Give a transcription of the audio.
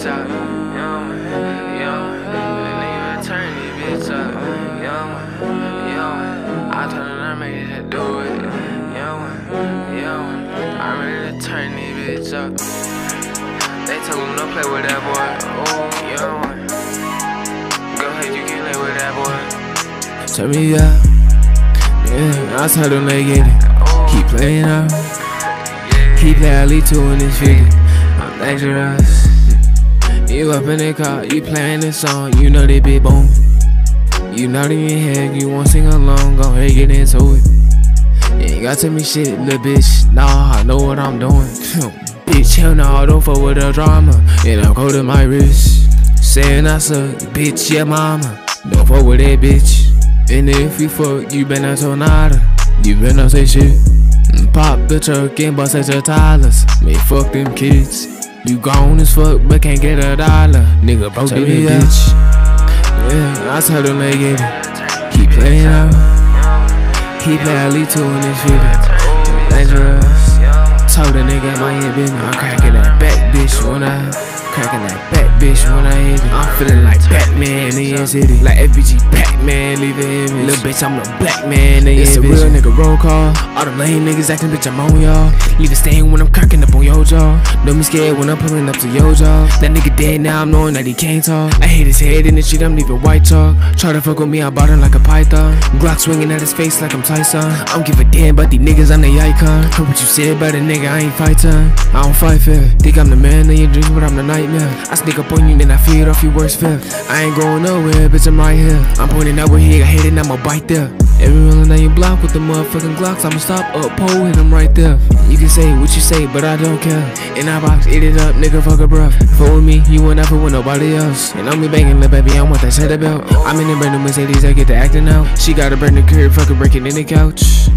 bitch up. Young, young, nigga turn this bitch up. Young, young, I told him I made it do it. Young, young, I'm ready to turn this bitch up. They told him don't play with that boy. Oh, young, go ahead, you can lay with that boy. Turn me up. Yeah, I told them they get it. Keep playing out. Keep playing lead two in this video. I'm dangerous. You up in the car, you playing this song, you know they be boom. You in your head, you want sing along, go ahead get into it. You ain't got to me shit, little bitch. Nah, I know what I'm doing. bitch, hell no, don't fuck with the drama. And I'm cold my wrist. Saying I suck, bitch, yeah, mama. Don't fuck with that bitch. And if you fuck, you better tell nada. You better say shit. Mm, pop the truck and bust at your dollars. Me fuck them kids. You gone as fuck, but can't get a dollar. Nigga broke the bitch. Yeah, I tell them they get it. Keep playing out. Keep playing lead two in this video. Dangerous. Told the nigga my head business. I'm cracking that back bitch when I cracking that back bitch when I hit it. I'm feeling like Batman in your city. Like FBG Pac-Man, leave it in Little bitch, I'm the black man in It's a real nigga roll call. All them lame niggas acting, bitch, I'm on y'all. Leave it stain when I'm cracking up on your jaw. Don't be scared when I'm pulling up to your jaw. That nigga dead now, I'm knowing that he can't talk. I hate his head in the shit, I'm leaving white talk. Try to fuck with me, I bought him like a python. Glock swinging at his face like I'm Tyson. I don't give a damn about these niggas, I'm the icon. Heard what you said about a nigga, I ain't fight time. I don't fight fair. Think I'm the man of your dreams, but I'm the nightmare. I sneak up on you, then I feed off your worst fear. I ain't going nowhere, bitch, I'm right here. I'm pointing out where he got hit and I'ma bite there. Every rolling down your block with the motherfucking Glocks, I'ma stop up, pole, hit him right there. You can say what you say, but I don't care. In our box, eat it up, nigga, fuck a bruh. Fuck with me, you not fuck with nobody else. And I'm be banging, little baby, I want that cheddar belt. I'm in a brand new Mercedes, I get to acting out. She got a brand new crib, fucking breaking in the couch.